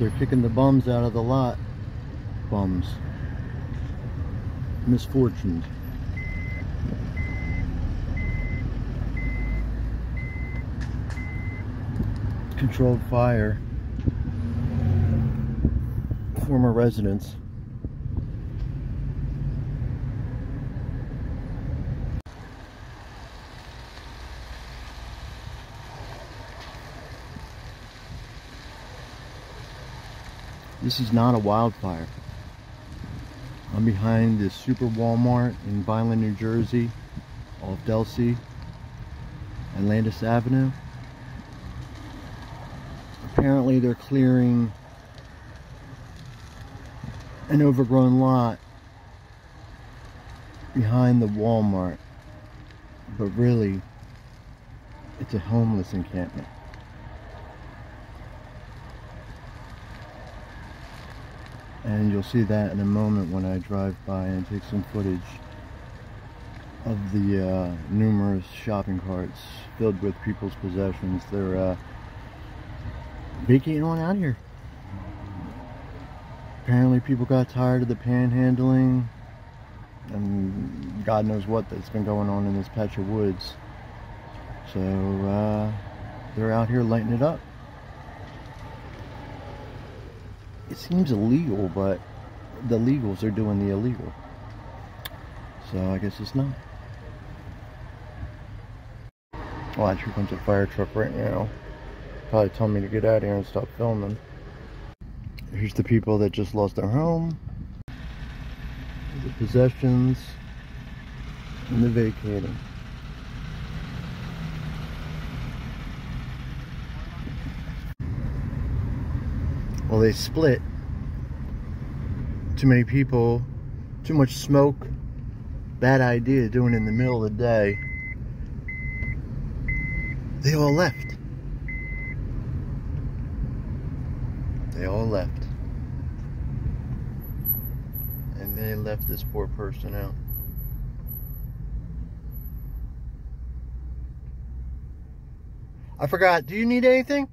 They're kicking the bums out of the lot. Bums. Misfortunes. Controlled fire. Former residents. This is not a wildfire. I'm behind this super Walmart in Vineland, New Jersey, off Delsea and Landis Avenue. Apparently they're clearing an overgrown lot behind the Walmart. But really, it's a homeless encampment. And you'll see that in a moment when I drive by and take some footage of the uh, numerous shopping carts filled with people's possessions. They're uh, vacating on out here. Apparently people got tired of the panhandling and God knows what that's been going on in this patch of woods. So uh, they're out here lighting it up. It seems illegal, but the legals are doing the illegal. So I guess it's not. Well, actually comes a fire truck right now. Probably telling me to get out of here and stop filming. Here's the people that just lost their home. The possessions. And the vacating. Well they split. Too many people too much smoke. Bad idea doing in the middle of the day. They all left. They all left. And they left this poor person out. I forgot. Do you need anything